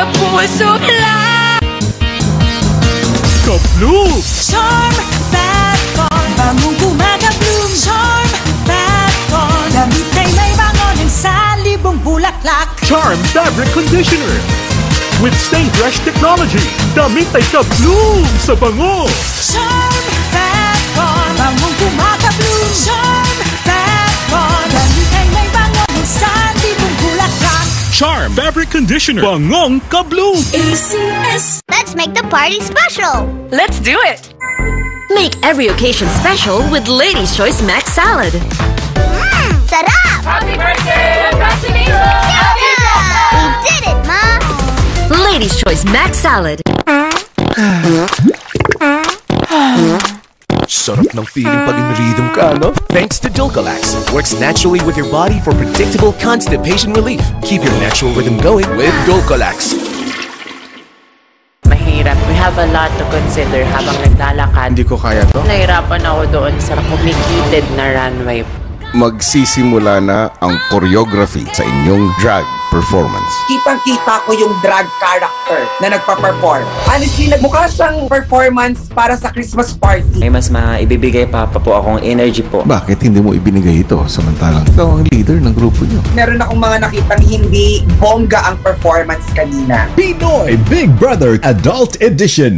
sa puso lang Ka-Bloom! Charm Fatcon Bangong gumagabloom Charm Fatcon Damit ay may bango ng salibong bulaklak Charm Fabric Conditioner! With Stay Fresh Technology, damit ay ka-bloom sa bango! Charm Fabric Conditioner, bangong ka-bloom! ACS Let's make the party special. Let's do it! Make every occasion special with Lady's Choice Max Salad. Mmm, sarap! Happy birthday! We did it, Ma! Lady's Choice Max Salad. Sarap ng feeling pag in rhythm ka, no? Thanks to Dulcolax. Works naturally with your body for predictable constipation relief. Keep your natural rhythm going with Dulcolax. mahirap. We have a lot to consider habang naglalakad. Hindi ko kaya to. Nahirapan ako doon sa kumikitid na runway. Magsisimula na ang choreography sa inyong drag performance. kitang-kita ko yung drag character na nagpa-perform. Honestly, nagmukha siyang performance para sa Christmas party. May mas maibibigay pa, pa po akong energy po. Bakit hindi mo ibinigay ito samantalang ikaw ang leader ng grupo nyo? Meron akong mga nakitang hindi bongga ang performance kanina. Pinoy Big Brother Adult Edition.